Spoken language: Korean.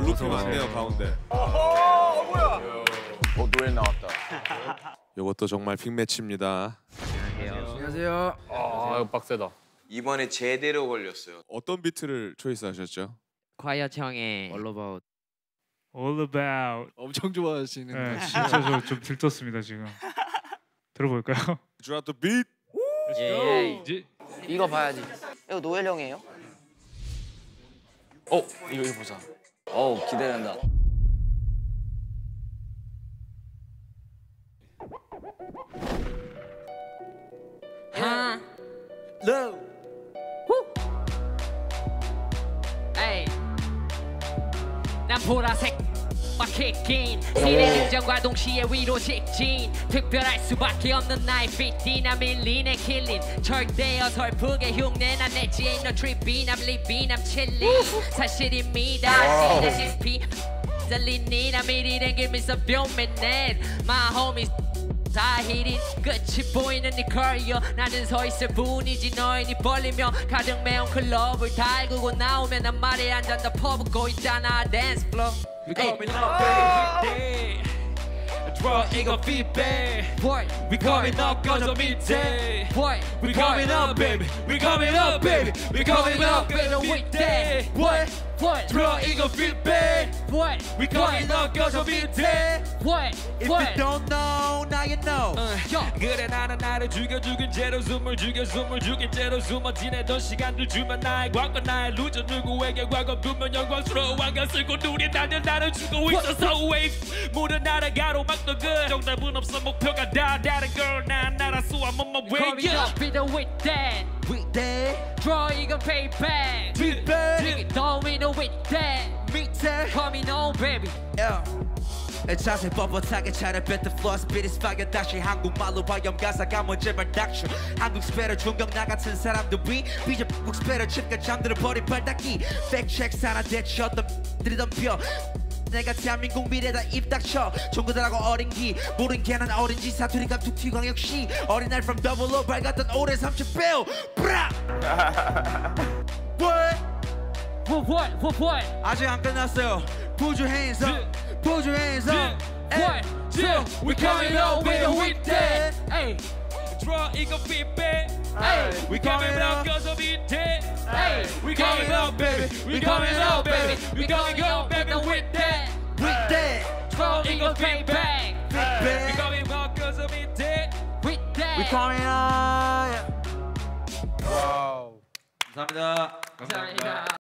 어 루피 많네요 가운데. 어 노래 나왔다. 이것도 정말 빅매치입니다. 안녕하세요. 아 이거 빡세다. 이번에 제대로 걸렸어요. 어떤 비트를 초이스하셨죠? 형의 All about. All About. 엄청 좋아하시는 네, 거. 진짜 저 좀 들떴습니다 지금. 들어볼까요? Drop the beat. 예. 이제 이거 봐야지. 이거 노엘 형이에요? 어 이거 이거 보자. 어우 기대된다. 하. Low. 에이. 난 보라색 막히긴 시대 긍정과 동시에 위로 직진 특별할 수밖에 없는 나의 fit 나 밀리네 킬린 절대 어설프게 흉내 난 내지 ain't no tripping I'm living I'm chilling 사실입니다 시다시피 잘리니 나 미리 댕기면서 뿅맨넷 My homies 다 히린 끝이 보이는 네 커리어. 나는 서 있을 뿐이지 너의 니 벌리며 가득 메운 클럽을 달구고 나오면 난 말에 한 잔 더 퍼붓고 있잖아. 댄스 플로 We coming up, baby. Draw 이거 feedback. Boy, We coming up, 거저 밑에. boy, We coming up, baby. We coming up, baby. We coming up, better 거저 with 밑에. that boy, boy, Draw 이거 feedback. boy, We coming up, 거저 밑에. boy, If boy you don't know, now you know. 야. 그래 나는 나를 죽여 죽인 채로 숨을 죽여 숨을 죽인 채로 숨어 지내던 시간들 주면 나의 과거 나의 루저 누구에게 과거 두면 영광스러워 왕가 쓸고 눈이 나는 나를 주고 있어서 wave 모든 나라 가로막던 그 정답은 없어 목표가 다 다른 걸난 알았어 I'm on my way yeah. up with the with that With that Draw 이거 payback feedback Dig it down with the with that 밑에 Coming on baby Yeah. 자세 뻣뻣하게 차려 뱉던 floor speed is fire 다시 한국말로 화염 가사가 뭔지 말 닥쳐 한국 스페러 중경 나 같은 사람들 위 비전국 스페러 칩과 잠들어 버린 발닦기 팩체크 사나 대체 어떤 들이 덤벼 내가 대한민국 미래다 입 닥쳐 종구들하고 어린 기 모른 개난 어린지 사투리가 툭튀광역시 어린날 from double O 밝았던 올해 30배 브라 What? What what what what 아직 안 끝났어요 Put your hands up Put your hands up What Yeah, we coming up with a with that Hey Draw 이거 feedback hey We coming up cause of it dead hey We coming up baby We coming up baby We coming up baby that Draw 이거 payback We coming up cause of it dead with that We coming up 감사합니다. 감사합니다